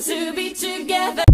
to be together.